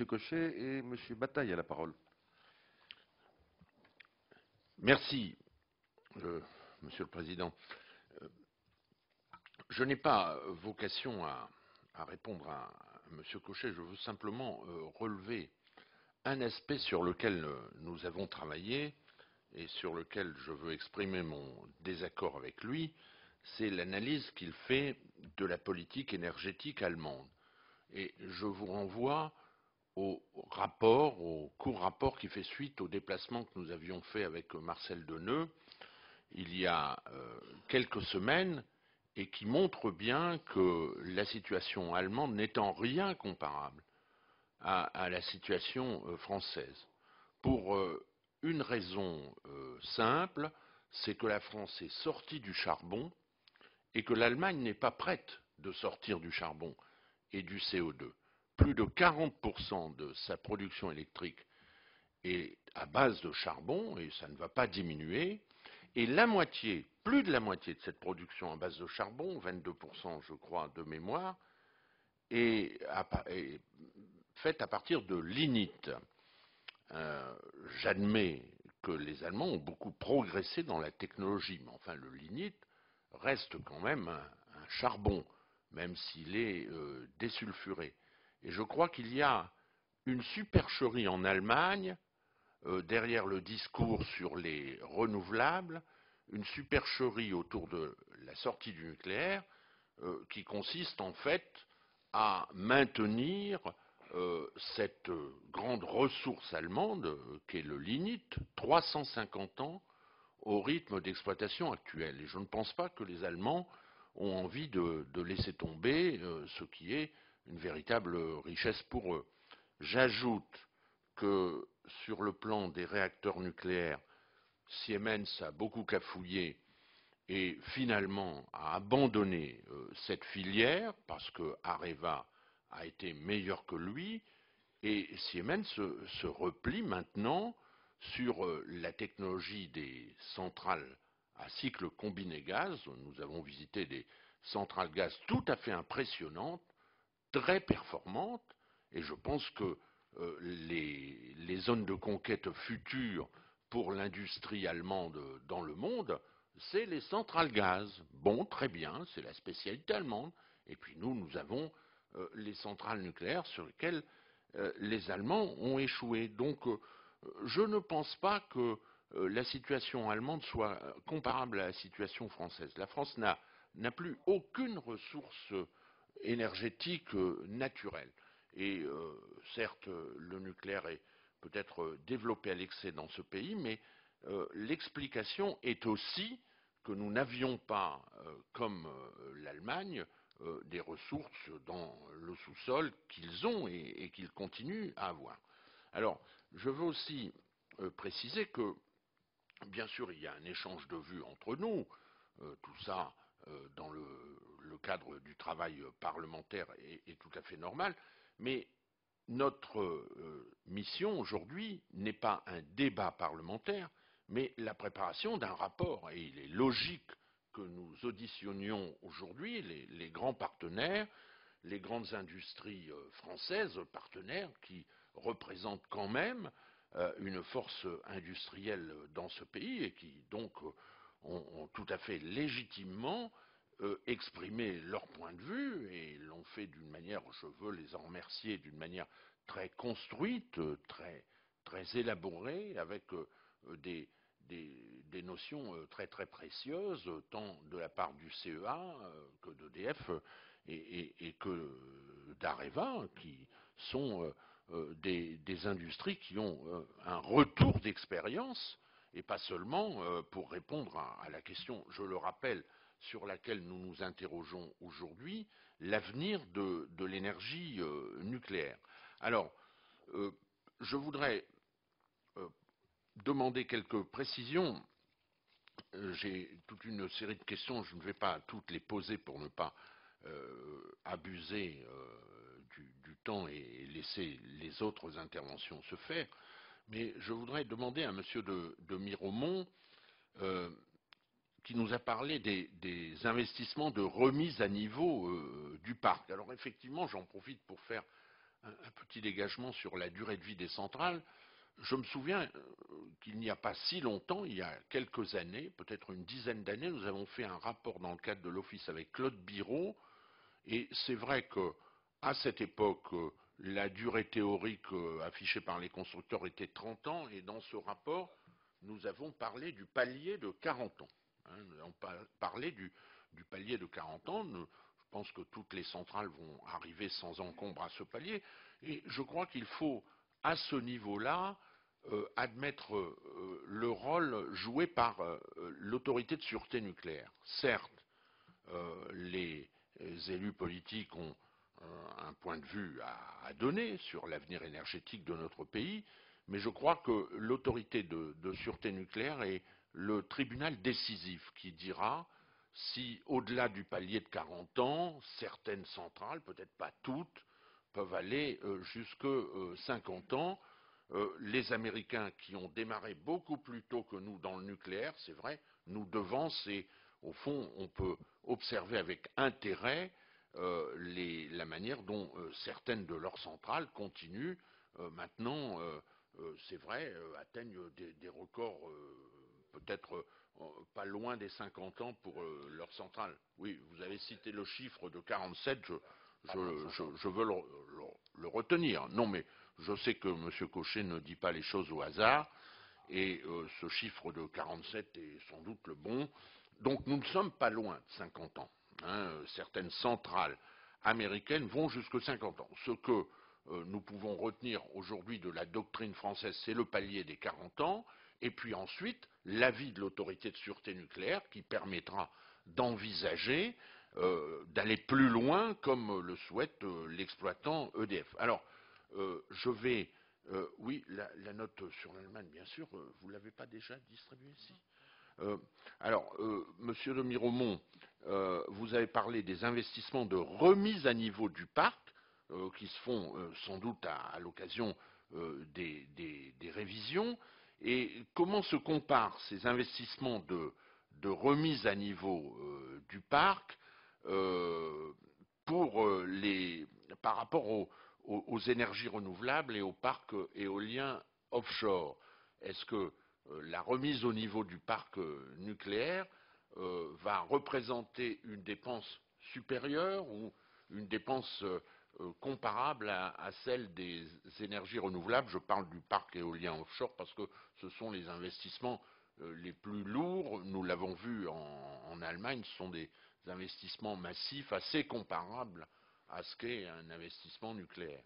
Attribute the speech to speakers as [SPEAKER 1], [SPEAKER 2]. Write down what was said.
[SPEAKER 1] Monsieur Cochet et Monsieur Bataille a la parole.
[SPEAKER 2] Merci, euh, Monsieur le Président. Euh, je n'ai pas vocation à, répondre à, Monsieur Cochet. Je veux simplement euh, relever un aspect sur lequel nous avons travaillé et sur lequel je veux exprimer mon désaccord avec lui, c'est l'analyse qu'il fait de la politique énergétique allemande. Et je vous renvoie au rapport, au court rapport qui fait suite au déplacement que nous avions fait avec Marcel Deneux il y a euh, quelques semaines et qui montre bien que la situation allemande n'est en rien comparable à, la situation euh, française. Pour euh, une raison simple, c'est que la France est sortie du charbon et que l'Allemagne n'est pas prête de sortir du charbon et du CO2. Plus de 40% de sa production électrique est à base de charbon et ça ne va pas diminuer. Et la moitié, plus de la moitié de cette production à base de charbon, 22% je crois de mémoire, est, faite à partir de lignite. Euh, j'admets que les Allemands ont beaucoup progressé dans la technologie, mais enfin le lignite reste quand même un, charbon, même s'il est euh, désulfuré. Je crois qu'il y a une supercherie en Allemagne, euh, derrière le discours sur les renouvelables, une supercherie autour de la sortie du nucléaire, euh, qui consiste en fait à maintenir cette grande ressource allemande qu'est le lignite, 350 ans au rythme d'exploitation actuel. Et je ne pense pas que les Allemands ont envie de, laisser tomber euh, ce qui est une véritable richesse pour eux. J'ajoute que sur le plan des réacteurs nucléaires, Siemens a beaucoup cafouillé et finalement a abandonné euh, cette filière parce que Areva a été meilleur que lui et Siemens se replie maintenant sur euh, la technologie des centrales à cycle combiné gaz. Nous avons visité des centrales gaz tout à fait impressionnantes, très performantes, et je pense que euh, les, zones de conquête futures pour l'industrie allemande dans le monde, c'est les centrales gaz. Bon, très bien, c'est la spécialité allemande. Et puis nous, nous avons euh, les centrales nucléaires sur lesquelles les Allemands ont échoué. Donc, je ne pense pas que euh, la situation allemande soit euh, comparable à la situation française. La France n'a plus aucune ressource énergétique euh, naturelle. Et certes, le nucléaire est peut-être développé à l'excès dans ce pays, mais l'explication est aussi que nous n'avions pas, comme l'Allemagne, des ressources dans le sous-sol qu'ils ont et qu'ils continuent à avoir. Alors, je veux aussi euh, préciser que, bien sûr, il y a un échange de vues entre nous, euh, tout ça euh, dans le, cadre du travail parlementaire est, tout à fait normal, mais notre mission aujourd'hui n'est pas un débat parlementaire, mais la préparation d'un rapport. Et il est logique que nous auditionnions aujourd'hui les, grands partenaires, les grandes industries françaises, partenaires qui représentent quand même euh, une force industrielle dans ce pays et qui donc euh, ont, tout à fait légitimement euh, exprimé leur point de vue et l'ont fait d'une manière, je veux les en remercier, d'une manière très construite, très, très élaborée, avec des, des, notions très très précieuses, tant de la part du CEA que d'EDF et, que d'Areva, qui sont euh, des, industries qui ont euh, un retour d'expérience, et pas seulement euh, pour répondre à, la question, je le rappelle, sur laquelle nous nous interrogeons aujourd'hui, l'avenir de, l'énergie nucléaire. Alors, je voudrais demander quelques précisions. J'ai toute une série de questions, je ne vais pas toutes les poser pour ne pas abuser du, temps et laisser les autres interventions se faire. Mais je voudrais demander à M. de, de euh, qui nous a parlé des, investissements de remise à niveau euh, du parc. Alors effectivement, j'en profite pour faire un, petit dégagement sur la durée de vie des centrales. Je me souviens qu'il n'y a pas si longtemps, il y a quelques années, peut-être une dizaine d'années, nous avons fait un rapport dans le cadre de l'Office avec Claude Biraud, et c'est vrai que à cette époque, la durée théorique affichée par les constructeurs était 30 ans, et dans ce rapport, nous avons parlé du palier de 40 ans. Hein. nous avons parlé du, palier de 40 ans. je pense que toutes les centrales vont arriver sans encombre à ce palier. Et je crois qu'il faut, à ce niveau-là, euh, admettre euh, le rôle joué par euh, l'autorité de sûreté nucléaire. Certes, les élus politiques ont un point de vue à donner sur l'avenir énergétique de notre pays, mais je crois que l'autorité de, sûreté nucléaire est le tribunal décisif qui dira si, au-delà du palier de 40 ans, certaines centrales, peut-être pas toutes, peuvent aller euh, jusque 50 euh, ans. Euh, les Américains qui ont démarré beaucoup plus tôt que nous dans le nucléaire, c'est vrai, nous devancent et au fond, on peut observer avec intérêt la manière dont certaines de leurs centrales continuent maintenant euh, c'est vrai, euh, atteignent des, records euh, peut-être pas loin des 50 ans pour leur centrale. Oui, vous avez cité le chiffre de 47, je, veux le, retenir. Non, mais je sais que M. Cochet ne dit pas les choses au hasard, et ce chiffre de 47 est sans doute le bon. Donc nous ne sommes pas loin de 50 ans. Hein. Certaines centrales américaines vont jusqu'à 50 ans. Ce que euh, nous pouvons retenir aujourd'hui de la doctrine française, c'est le palier des 40 ans, et puis ensuite l'avis de l'autorité de sûreté nucléaire qui permettra d'envisager euh, d'aller plus loin comme le souhaite euh, l'exploitant EDF. Alors, je vais. oui, la, note sur l'Allemagne, bien sûr, vous ne l'avez pas déjà distribuée ici alors, Monsieur de Miromont, vous avez parlé des investissements de remise à niveau du parc. Euh, qui se font euh, sans doute à, l'occasion euh, des, révisions, et comment se comparent ces investissements de, remise à niveau du parc par rapport aux, énergies renouvelables et au parc éolien offshore? Est-ce que la remise au niveau du parc nucléaire va représenter une dépense supérieure ou une dépense euh, comparable à, celle des énergies renouvelables. Je parle du parc éolien offshore parce que ce sont les investissements euh, les plus lourds. Nous l'avons vu en, Allemagne, ce sont des investissements massifs assez comparables à ce qu'est un investissement nucléaire.